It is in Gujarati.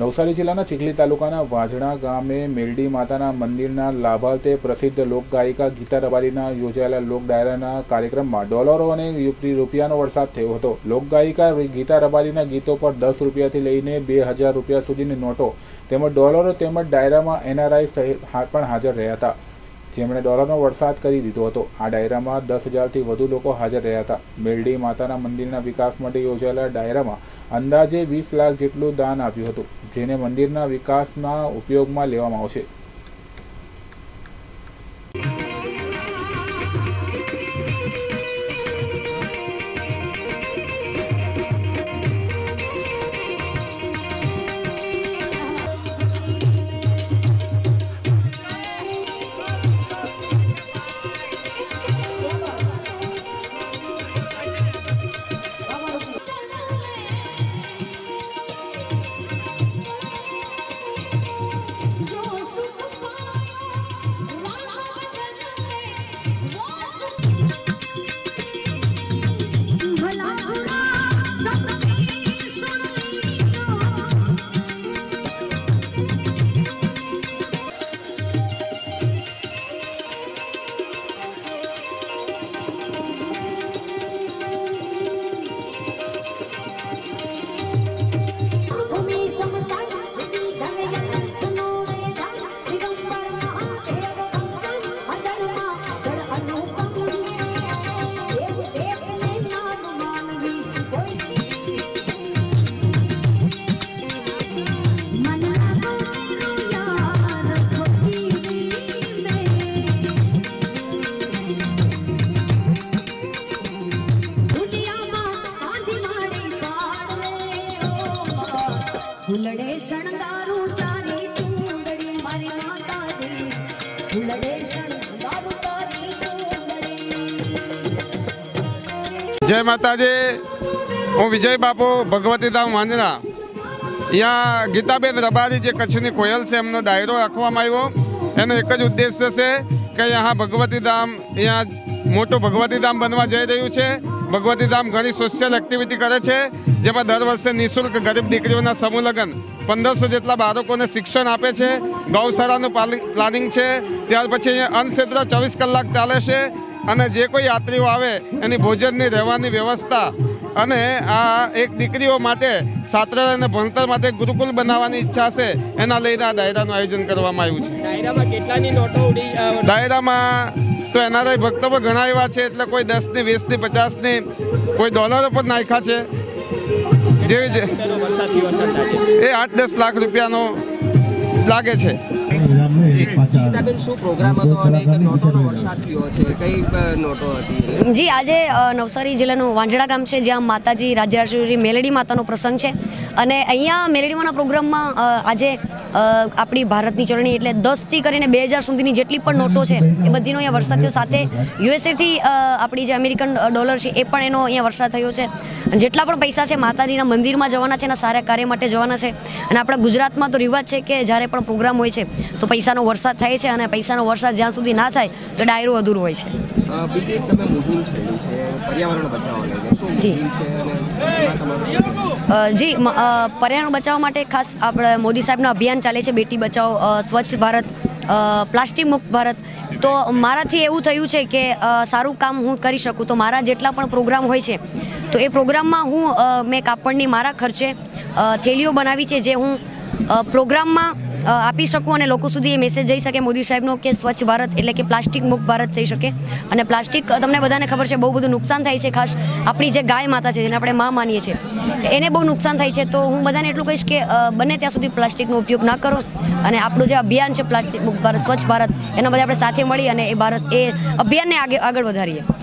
નવસારી જિલ્લાના ચીખલી તાલુકાના વાજણા ગામે મેરડી માતાના મંદિરના લાભાર્થે પ્રસિદ્ધ લોકગાયિકા ગીતા રબારીના યોજાયેલા લોક ડાયરાના કાર્યક્રમમાં ડોલરો અને રૂપિયાનો વરસાદ થયો હતો. લોકગાયિકા ગીતા રબારીના ગીતો પર દસ રૂપિયાથી લઈને બે હજાર રૂપિયા સુધીની નોટો તેમજ ડોલરો તેમજ ડાયરામાં એનઆરઆઈ સહિત પણ હાજર રહ્યા હતા. જેમણે ડોલરનો વરસાદ કરી દીધો હતો. આ ડાયરામાં દસ હજારથી વધુ લોકો હાજર રહ્યા હતા. મેરડી માતાના મંદિરના વિકાસ માટે યોજાયેલા ડાયરામાં અંદાજે વીસ લાખ જેટલું દાન આપ્યું હતું જેને મંદિરના વિકાસના ઉપયોગમાં લેવામાં આવશે. જય માતાજી. હું વિજય બાપુ ભગવતીધામ વાંજણા અહીંયા ગીતાબેન રબારી જે કચ્છની કોયલ છે, એમનો ડાયરો રાખવામાં આવ્યો. એનો એક જ ઉદ્દેશ્ય છે કે અહીંયા ભગવતીધામ અહીંયા મોટું ભગવતી ધામ બનવા જઈ રહ્યું છે. ભગવતીધામ ઘણી સોશિયલ એક્ટિવિટી કરે છે. જેમાં દર વર્ષે નિઃશુલ્ક ગરીબ દીકરીઓના સમૂહ પંદરસો જેટલા બાળકોને શિક્ષણ આપે છે. ગૌશાળાનું પાલી- પ્લાનિંગ છે. ત્યાર પછી અહીંયા અન્નક્ષેત્ર ચોવીસ કલાક ચાલે છે. અને જે કોઈ યાત્રીઓ આવે, એની ભોજનની, રહેવાની વ્યવસ્થા અને આ એક દીકરીઓ માટે છાત્ર અને ભણતર માટે ગુરુકુલ બનાવવાની ઈચ્છા છે એના લઈને આ ડાયરાનું આયોજન કરવામાં આવ્યું છે. ડાયરામાં કેટલાની નોટો ઉડી ડાયરામાં તો એનઆરઆઈ ભક્તો પણ ઘણા એવા છે એટલે કોઈ દસની વીસની પચાસની કોઈ ડોલરો પણ નાખ્યા છે. જેવી. એ આઠ દસ લાખ રૂપિયાનો લાગે છે. ગીતાબેન શું પ્રોગ્રામ હતો અને એક નોટોનો વરસાદ થયો છે? કઈ નોટો હતી? જી આજે નવસારી જિલ્લાનું વાંજડા ગામ છે જ્યાં માતાજી રાજ્યાશ્રી મેલડી માતાનો પ્રસંગ છે. અને અહીંયા મેલડીમાના પ્રોગ્રામમાં આજે આપણી ભારતની ચલણી એટલે દસથી કરીને બે હજાર સુધીની જેટલી પણ નોટો છે એ બધીનો અહીંયા વરસાદ થયો. સાથે યુએસએથી આપણી જે અમેરિકન ડોલર છે એ પણ એનો અહીંયા વરસાદ થયો છે. જેટલા પણ પૈસા છે માતાજીના મંદિરમાં જવાના છે એના સારા કાર્ય માટે જવાના છે. અને આપણા ગુજરાતમાં તો રિવાજ છે કે જ્યારે પણ પ્રોગ્રામ હોય છે તો પૈસાનો વરસાદ થાય છે અને પૈસાનો વરસાદ જ્યાં સુધી ના થાય તો ડાયરો અધૂરો હોય છે. બીજી એક તમે મુહિમ છેડી છે પર્યાવરણ બચાવવા લઈને શું જી. મુહિમ છે અને પર્યાવરણ બચાવવા માટે ખાસ આપણે મોદી સાહેબનું અભિયાન ચાલે છે બેટી બચાવો સ્વચ્છ ભારત પ્લાસ્ટિક મુક્ત ભારત. તો મારાથી એવું થયું છે કે સારું કામ હું કરી શકું. તો મારા જેટલા પણ પ્રોગ્રામ હોય છે તો એ પ્રોગ્રામમાં હું મેં કાપડની મારા ખર્ચે થેલીઓ બનાવી છે જે હું પ્રોગ્રામમાં આપી શકું અને લોકો સુધી એ મેસેજ જઈ શકે મોદી સાહેબનો કે સ્વચ્છ ભારત એટલે કે પ્લાસ્ટિક મુક્ત ભારત થઈ શકે. અને પ્લાસ્ટિક, તમને બધાને ખબર છે, બહુ બધું નુકસાન થાય છે ખાસ આપણી જે ગાય માતા છે, જેને આપણે માં માનીએ છીએ, એને બહુ નુકસાન થાય છે. તો હું બધાને એટલું કહીશ કે બને ત્યાં સુધી પ્લાસ્ટિકનો ઉપયોગ ના કરો. અને આપણું જે અભિયાન છે, પ્લાસ્ટિક મુક્ત ભારત, સ્વચ્છ ભારત, એના બધા આપણે સાથે મળી અને એ ભારત, એ અભિયાનને આગે, આગળ વધારીએ.